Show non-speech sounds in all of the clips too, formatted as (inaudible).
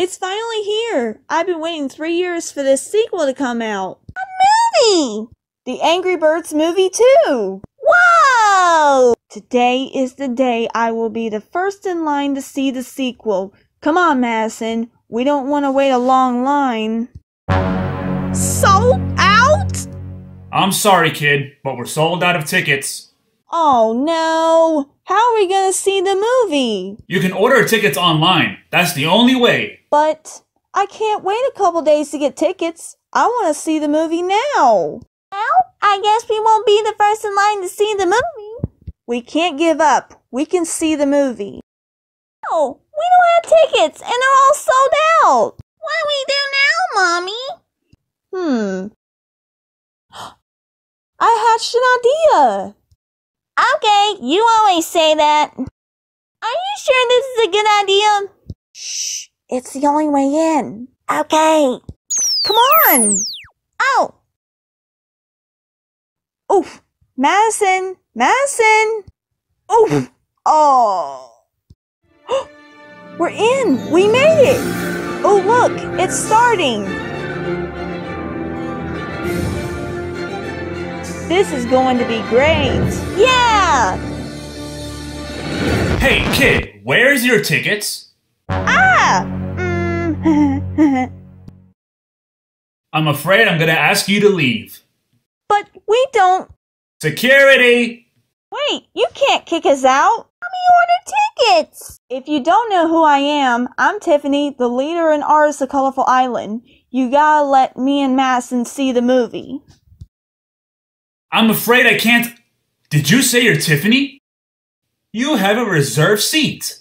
It's finally here. I've been waiting three years for this sequel to come out. A movie! The Angry Birds movie, too. Whoa! Today is the day I will be the first in line to see the sequel. Come on, Madison. We don't want to wait a long line. Sold out? I'm sorry, kid, but we're sold out of tickets. Oh no! How are we gonna see the movie? You can order tickets online. That's the only way. But I can't wait a couple days to get tickets. I want to see the movie now. Well, I guess we won't be the first in line to see the movie. We can't give up. We can see the movie. Oh, we don't have tickets and they're all sold out. What do we do now, Mommy? Hmm. (gasps) I hatched an idea. Okay, you always say that. Are you sure this is a good idea? Shh. It's the only way in. Okay. Come on. Oh, Oof. Madison. Madison. Oof. (gasps) Oh. (gasps) We're in. We made it. Oh, look. It's starting. This is going to be great. yeah. Hey, kid, where's your tickets? Ah. Mm. (laughs) I'm afraid I'm gonna ask you to leave. but we don't. Security! Wait, you can't kick us out. Mommy ordered tickets. If you don't know who I am, I'm Tiffany, the leader and artist of Colorful Island. You gotta let me and Madison see the movie. I'm afraid I can't. Did you say you're Tiffany? You have a reserved seat.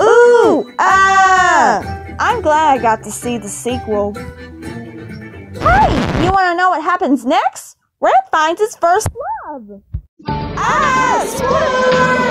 Ooh! Ah! I'm glad I got to see the sequel. Hey, you wanna know what happens next? Red finds his first love. Ah! Spoiler!